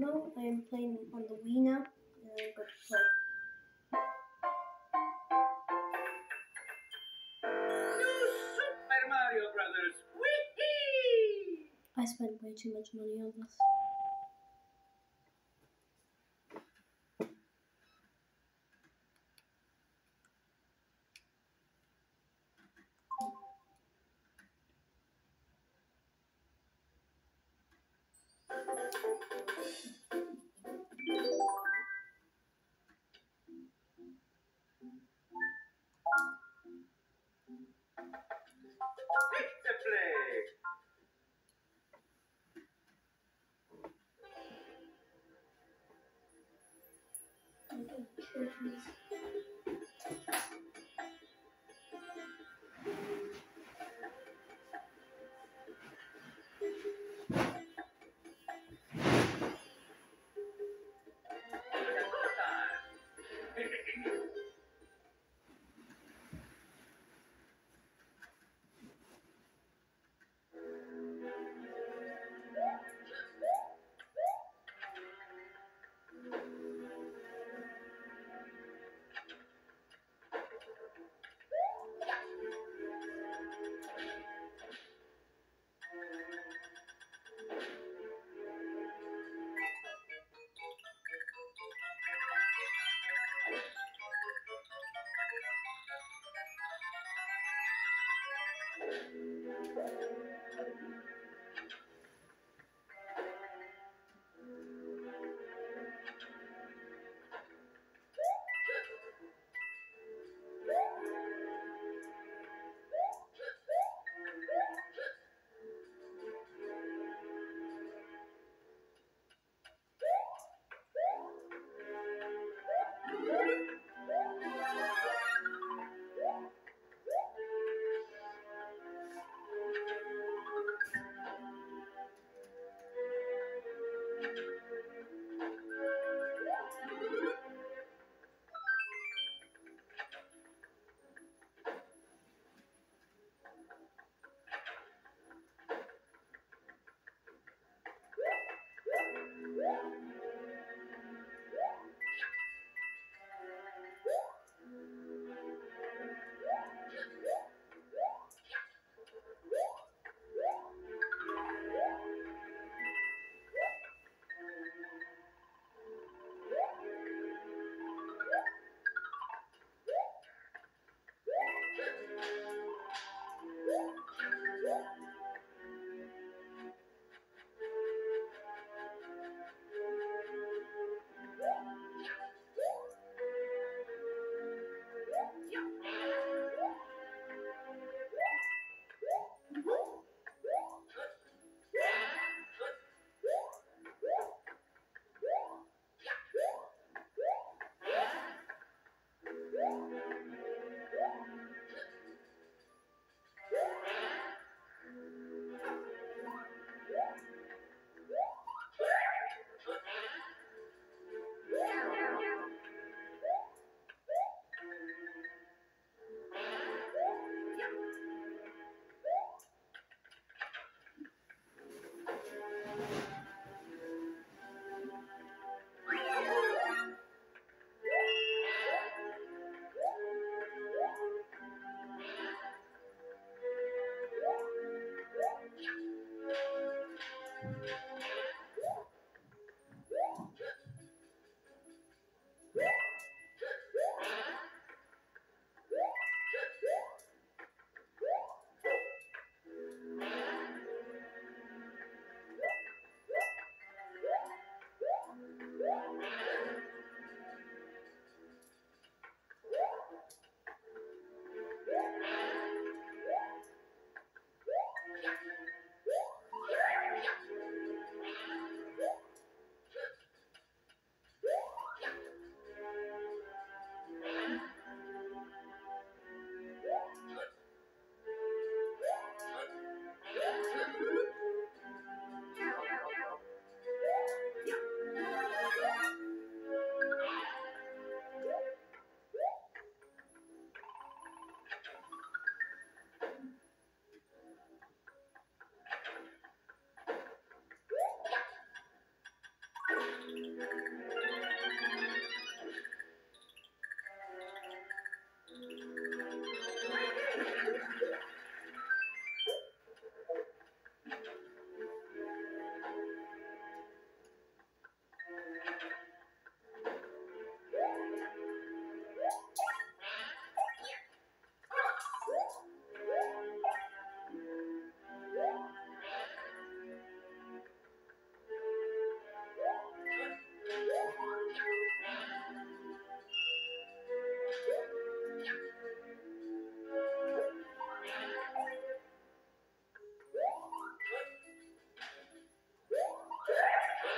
now I am playing on the Wii now. And I'm going to play. I spent way too much money on this. referees.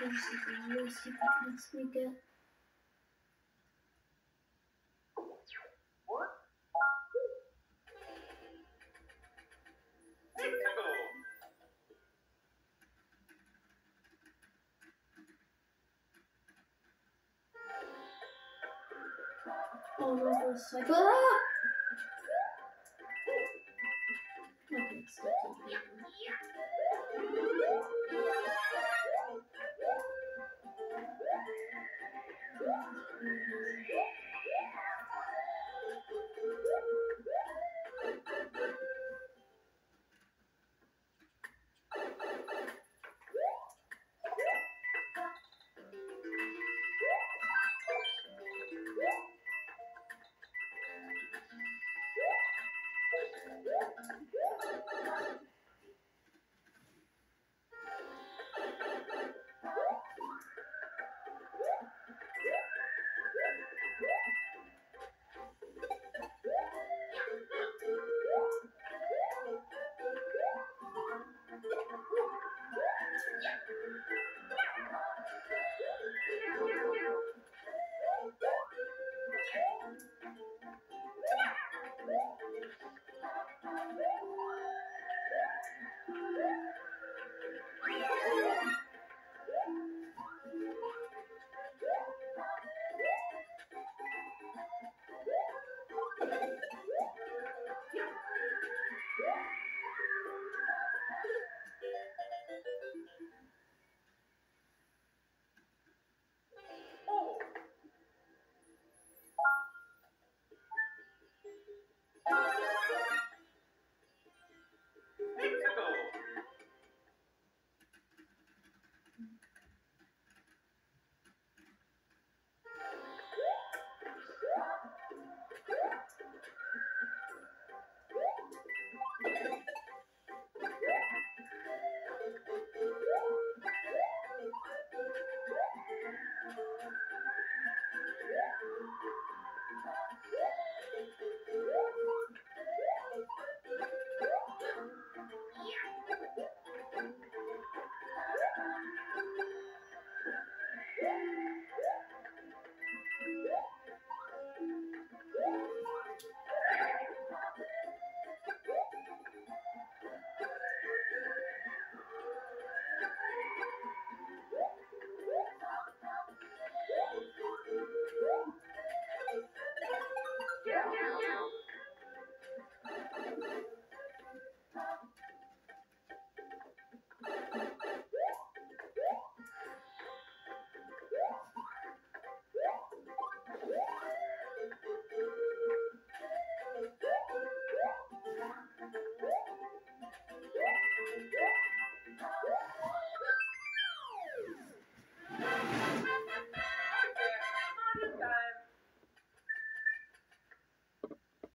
Je sais pas, aussi pour un sneaker. Oh Yeah.